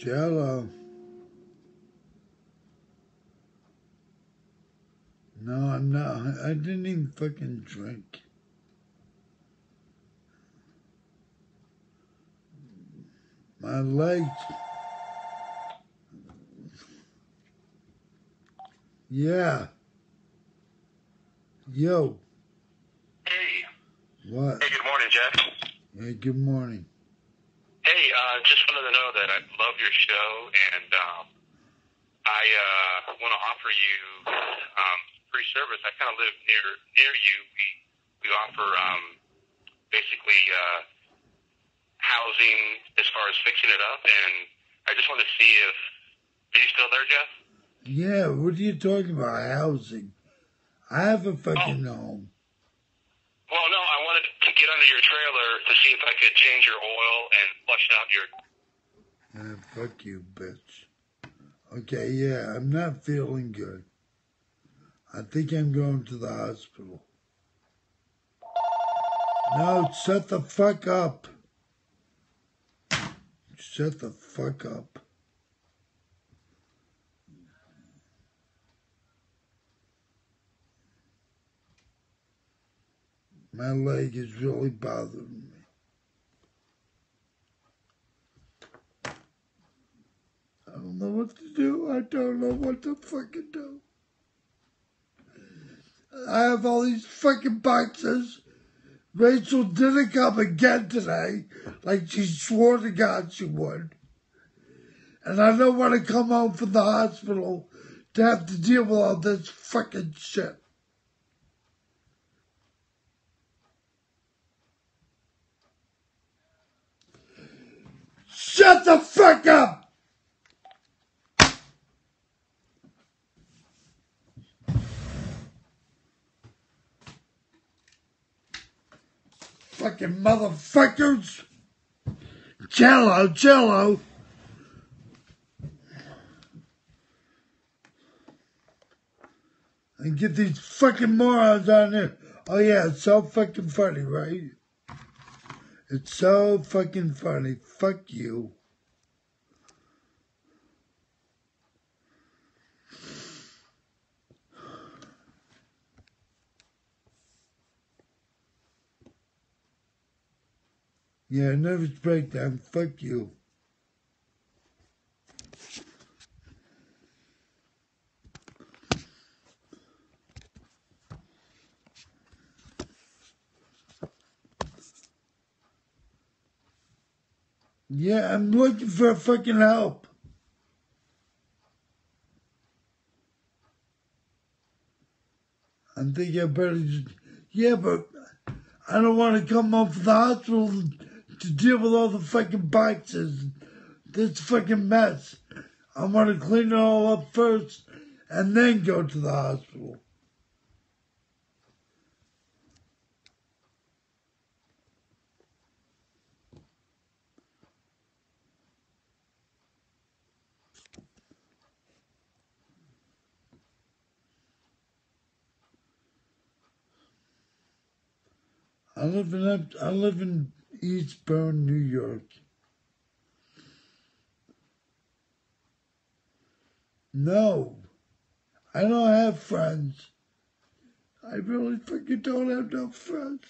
Jello. No, I'm not. I didn't even fucking drink. My legs. Yeah. Yo. Hey. What? Hey, good morning, Jeff. Hey, good morning. Hey, uh, just wanted to know that I love your show, and um, I uh, want to offer you um, free service. I kind of live near near you. We we offer um, basically uh, housing as far as fixing it up, and I just want to see if are you still there, Jeff? Yeah, what are you talking about? Housing. I have a fucking home. Well, no, I wanted to get under your trailer to see if I could change your oil and flush out your. Ah, fuck you, bitch. Okay, yeah, I'm not feeling good. I think I'm going to the hospital. No, shut the fuck up. Shut the fuck up. My leg is really bothering me. I don't know what to do. I don't know what to fucking do. I have all these fucking boxes. Rachel didn't come again today, like she swore to God she would. And I don't want to come home from the hospital to have to deal with all this fucking shit. Shut the fuck up! Fucking motherfuckers! Jello, jello! And get these fucking morons on there. Oh yeah, it's so fucking funny, right? It's so fucking funny. Fuck you. Yeah, nervous breakdown. Fuck you. Yeah, I'm looking for fucking help. I'm thinking I better just, yeah, but I don't want to come from the hospital to deal with all the fucking boxes. This fucking mess. I want to clean it all up first and then go to the hospital. I live in I live in Eastbourne, New York. No, I don't have friends. I really fucking don't have no friends.